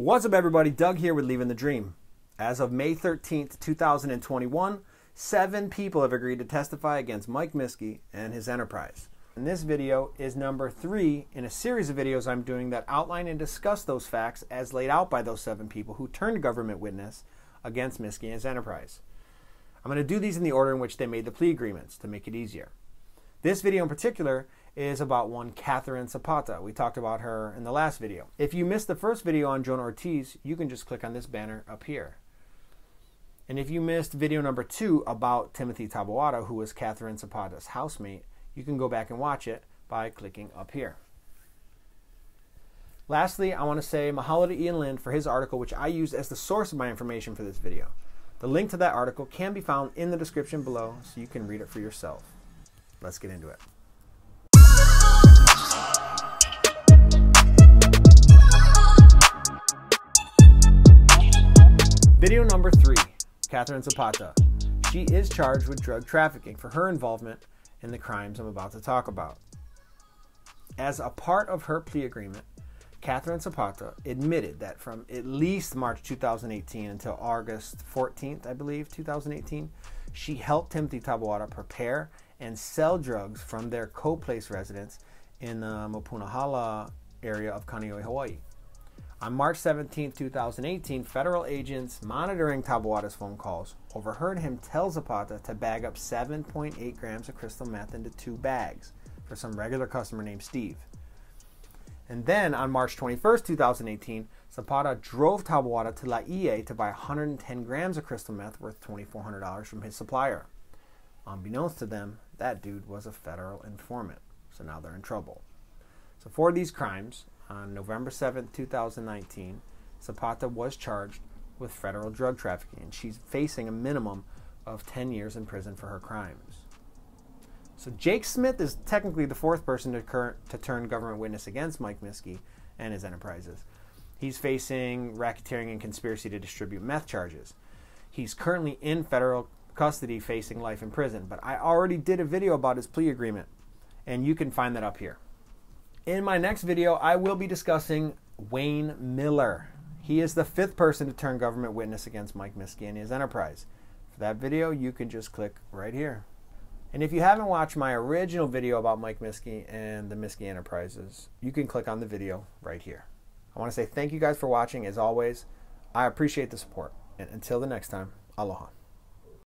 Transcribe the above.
What's up, everybody? Doug here with Leaving the Dream. As of May 13th, 2021, seven people have agreed to testify against Mike Miske and his enterprise. And this video is number three in a series of videos I'm doing that outline and discuss those facts as laid out by those seven people who turned government witness against Miske and his enterprise. I'm going to do these in the order in which they made the plea agreements to make it easier. This video in particular is about one Catherine Zapata. We talked about her in the last video. If you missed the first video on Jonah Ortiz, you can just click on this banner up here. And if you missed video number two about Timothy Taboada, who was Catherine Zapata's housemate, you can go back and watch it by clicking up here. Lastly, I want to say mahalo to Ian Lind for his article, which I used as the source of my information for this video. The link to that article can be found in the description below, so you can read it for yourself. Let's get into it. Video number three Catherine Zapata. She is charged with drug trafficking for her involvement in the crimes I'm about to talk about. As a part of her plea agreement, Catherine Zapata admitted that from at least March 2018 until August 14th, I believe, 2018, she helped Timothy Taboada prepare and sell drugs from their co-place residence in uh, the Mopunahala area of Kaneohe, Hawaii. On March 17, 2018, federal agents monitoring Taboada's phone calls overheard him tell Zapata to bag up 7.8 grams of crystal meth into two bags for some regular customer named Steve. And then on March 21, 2018, Zapata drove Taboada to Laie to buy 110 grams of crystal meth worth $2,400 from his supplier. Unbeknownst to them, that dude was a federal informant, so now they're in trouble. So for these crimes, on November 7, 2019, Zapata was charged with federal drug trafficking, and she's facing a minimum of 10 years in prison for her crimes. So Jake Smith is technically the fourth person to, cur- to turn government witness against Mike Miske and his enterprises. He's facing racketeering and conspiracy to distribute meth charges. He's currently in federal custody facing life in prison, but I already did a video about his plea agreement, and you can find that up here. In my next video, I will be discussing Wayne Miller. He is the fifth person to turn government witness against Mike Miske and his enterprise. For that video, you can just click right here. And if you haven't watched my original video about Mike Miske and the Miske Enterprises, you can click on the video right here. I want to say thank you guys for watching. As always, I appreciate the support. And until the next time, aloha.